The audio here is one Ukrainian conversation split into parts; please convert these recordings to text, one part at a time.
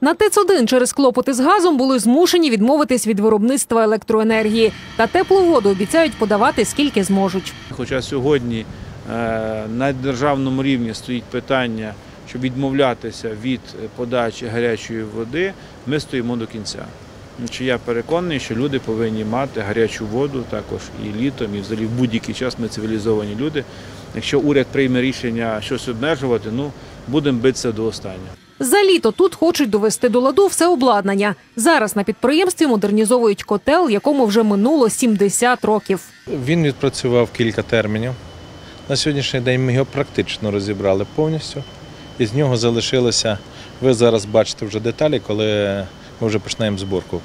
На ТЕЦ-1 через клопоти з газом були змушені відмовитись від виробництва електроенергії. Та теплу воду обіцяють подавати скільки зможуть. Хоча сьогодні е, на державному рівні стоїть питання, щоб відмовлятися від подачі гарячої води, ми стоїмо до кінця. Значить, Я переконаний, що люди повинні мати гарячу воду також і літом, і взагалі в будь-який час ми цивілізовані люди. Якщо уряд прийме рішення щось обмежувати, ну будемо битися до останнього. За літо тут хочуть довести до ладу все обладнання. Зараз на підприємстві модернізовують котел, якому вже минуло 70 років. Він відпрацював кілька термінів. На сьогоднішній день ми його практично розібрали повністю. І з нього залишилося, ви зараз бачите вже деталі, коли ми вже починаємо зборку.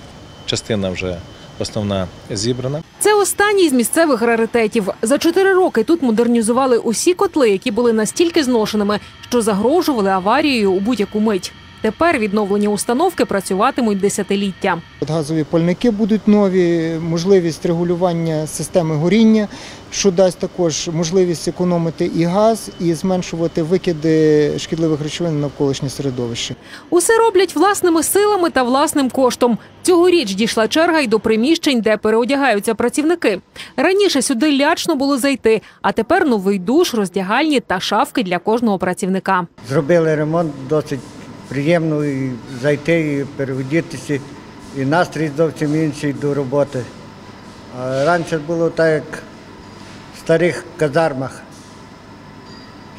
Частина вже основна зібрана. Останній з місцевих раритетів. За чотири роки тут модернізували усі котли, які були настільки зношеними, що загрожували аварією у будь-яку мить. Тепер відновлені установки працюватимуть десятиліття. Газові пальники будуть нові, можливість регулювання системи горіння, що дасть також можливість економити і газ, і зменшувати викиди шкідливих речовин в навколишнє середовище. Усе роблять власними силами та власним коштом. Цьогоріч дійшла черга й до приміщень, де переодягаються працівники. Раніше сюди лячно було зайти, а тепер новий душ, роздягальні та шафки для кожного працівника. Зробили ремонт досить приємно і зайти і переодітися. І настрій зовсім інший до роботи. А раніше було так, як в старих казармах,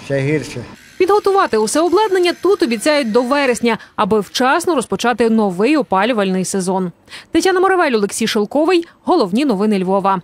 ще гірше. Підготувати усе обладнання тут обіцяють до вересня, аби вчасно розпочати новий опалювальний сезон. Тетяна Моравель, Олексій Шелковий. Головні новини Львова.